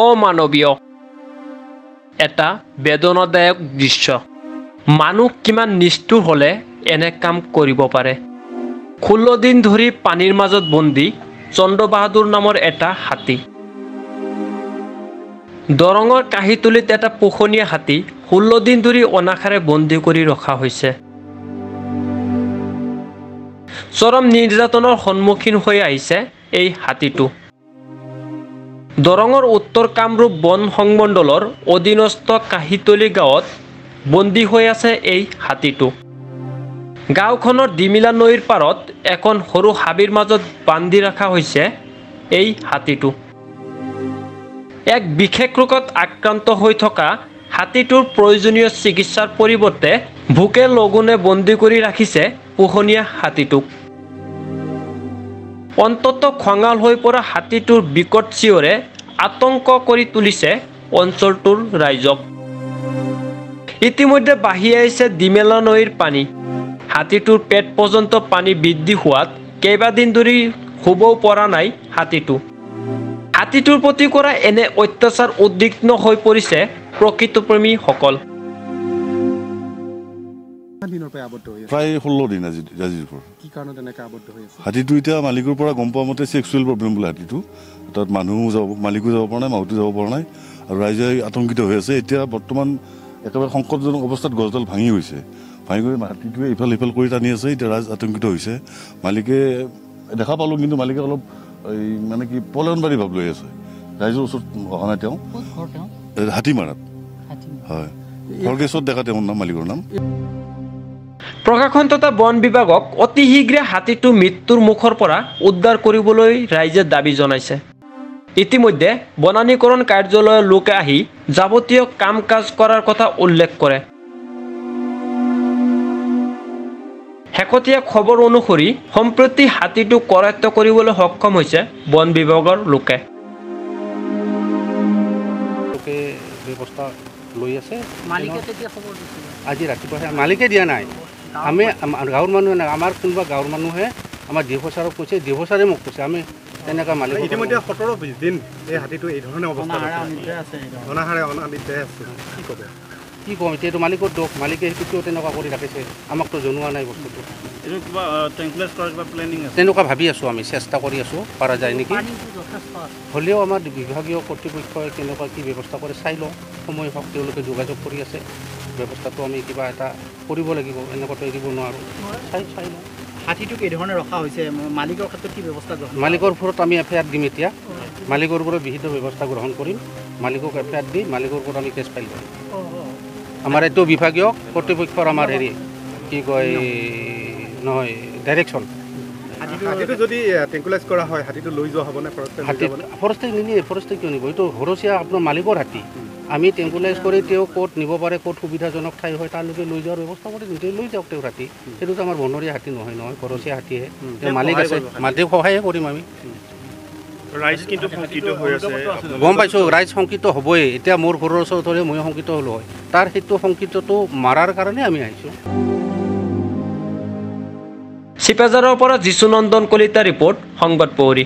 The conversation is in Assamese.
অমানৱীয় এটা বেদনাদায়ক দৃশ্য। মানুহ কিমান নিষ্ঠুৰ হ'লে এনে কাম কৰিব পাৰে। ষোল্ল দিন ধৰি পানীৰ মাজত বন্দী চন্দ্ৰবাহাদুৰ নামৰ এটা হাতী। দৰঙৰ কাঁহীতলিত এটা পোহনীয়া হাতী ষোল্ল দিন ধৰি অনাশাৰে বন্দী কৰি ৰখা হৈছে। চৰম নিৰ্যাতনৰ সন্মুখীন হৈ আহিছে এই হাতীটো। দৰঙৰ উত্তৰ কামৰূপ বন সংমণ্ডলৰ অধীনস্থ কাঁহীতলী গাঁৱত বন্দী হৈ আছে এই হাতীটো। গাঁওখনৰ ডিমিলা নৈৰ পাৰত এখন সৰু হাবিৰ মাজত বান্ধি ৰখা হৈছে এই হাতীটো। এক বিশেষ ৰোগত আক্ৰান্ত হৈ থকা হাতীটোৰ প্ৰয়োজনীয় চিকিৎসাৰ পৰিৱৰ্তে ভোকে লগুণে বন্দী কৰি ৰাখিছে পোহনীয়া হাতীটোক। অন্তত খঙাল হৈ পৰা হাতীটোৰ বিকট চিঞৰে আতংক কৰি তুলিছে অঞ্চলটোৰ ৰাইজক। ইতিমধ্যে বাঢ়ি আহিছে ডিমেলা নৈৰ পানী। হাতীটোৰ পেট পৰ্যন্ত পানী বৃদ্ধি হোৱাত কেইবাদিন ধৰি শুবও পৰা নাই হাতীটো। হাতীটোৰ প্ৰতি কৰা এনে অত্যাচাৰ উদ্বিগ্ন হৈ পৰিছে প্ৰকৃতপ্ৰেমীসকল। দিনৰ পৰা আবদ্ধ হৈ আছে? প্ৰায় ষোল্ল দিন আজি আজিৰ পৰা কি কাৰণত এনেকৈ আবদ্ধ হৈ আছে? হাতীটো এতিয়া মালিকৰ পৰা গম পোৱা মতে ছেক্সুৱেল প্ৰব্লেম বোলে হাতীটো। তাত মানুহো যাব মালিকো যাব পৰা নাই মাউতো যাব পৰা নাই আৰু ৰাইজে আতংকিত হৈ আছে। এতিয়া বৰ্তমান একেবাৰে সংকটজনক অৱস্থাত গছডাল ভাঙি গৈছে। ভাঙি গৈ হাতীটোৱে ইফাল সিফাল কৰি টানি আছে এতিয়া ৰাইজ আতংকিত হৈছে। মালিকে দেখা পালোঁ কিন্তু মালিকে অলপ এই মানে কি পলায়নবাৰী ভাৱ লৈ আছে। ৰাইজৰ ওচৰত অহা নাই তেওঁ। হাতীমাৰাত। হাতী হয়। খৰগেশ্বত ডেকা তেওঁৰ নাম মালিকৰ নাম। প্ৰশাসন তথা বন বিভাগক অতি শীঘ্ৰে হাতীটো মৃত্যুৰ মুখৰ পৰা উদ্ধাৰ কৰিবলৈ ৰাইজে দাবী জনাইছে। ইতিমধ্যে বনানীকৰণ কাৰ্যালয়ৰ লোকে আহি যাৱতীয় কাম কাজ কৰাৰ কথা উল্লেখ কৰে। শেহতীয়া খবৰ অনুসৰি সম্প্ৰতি হাতীটো কৰায়ত্ব কৰিবলৈ সক্ষম হৈছে বন বিভাগৰ লোকে। লোকে ব্যৱস্থা লৈ আছে। মালিকে তেতিয়া খবৰ দিছিলে। আজি ৰাতিপুৱা মালিকে দিয়া নাই। আমি গাঁৱৰ মানুহে নাই আমাৰ কোনোবা গাঁৱৰ মানুহে আমাৰ ছাৰক কৈছে ছাৰে মোক কৈছে আমি তেনেকুৱা মালিক ইতিমধ্যে সোতৰ বিছ দিন এই হাতীটো এই ধৰণে অৱস্থাত অনাহাৰে আছে। কি ক'ব? কি ক'ম এতিয়া এইটো মালিকৰ দোষ মালিকে সেইটো কিয় তেনেকুৱা কৰি ৰাখিছে আমাকতো জনোৱা নাই বস্তুটো। এইটো কিবা ট্ৰেংকুলাইজ কৰাৰ কিবা প্লেনিং আছে? তেনেকুৱা ভাবি আছোঁ আমি চেষ্টা কৰি আছোঁ পৰা যায় নেকি? হ'লেও আমাৰ বিভাগীয় কৰ্তৃপক্ষই কেনেকুৱা কি ব্যৱস্থা কৰে চাই লওঁ। সময় হওক তেওঁলোকে যোগাযোগ কৰি আছে। ব্যৱস্থাটো আমি কিবা এটা কৰিব লাগিব এনেকুৱাতো এৰিব নোৱাৰোঁ। চাই চাই লওঁ। হাতীটোক এই ধৰণে ৰখা হৈছে মালিকৰ ক্ষেত্ৰত কি ব্যৱস্থা গ্ৰহণ মালিকৰ ওপৰত আমি এফ আই আৰ দিম এতিয়া। মালিকৰ ওপৰত বিহিত ব্যৱস্থা গ্ৰহণ কৰিম। মালিকক এফ আই আৰ দি মালিকৰ ওপৰত আমি কেছ ফাইল কৰিম। আমাৰ এইটো বিভাগীয় কৰ্তৃপক্ষৰ আমাৰ হেৰি কি কয় নহয় ডাইৰেকশ্যন টেংকুলাইজ ফৰেষ্টে নিনিয়ে ফৰেষ্টে কিয় নিব? এইটো ঘৰচীয়া আপোনাৰ মালিকৰ হাতী। আমি টেম্পুলাইজ কৰি তেওঁ ক'ত নিব পাৰে ক'ত সুবিধাজনক ঠাই হয় তালৈকে লৈ যোৱাৰ ব্যৱস্থা কৰি তেওঁ লৈ যাওক তেওঁৰ হাতী। সেইটোতো আমাৰ বনৰীয়া হাতী নহয় নহয় ঘৰচীয়া হাতীহে। তেওঁ মালিক আছে। মাটিক সহায়ে কৰিম আমি। ৰাইজ কিন্তু শংকিত হৈ আছে। গম পাইছোঁ ৰাইজ শংকিত হ'বই। এতিয়া মোৰ ঘৰৰ ওচৰত হ'লে ময়ো শংকিত হ'লোঁ হয়। তাৰ সেইটো শংকিতটো মাৰাৰ কাৰণে আমি আহিছোঁ। চিপাঝাৰৰ পৰা যীশুনন্দন কলিতা ৰিপৰ্ট সংবাদ পৌৰী।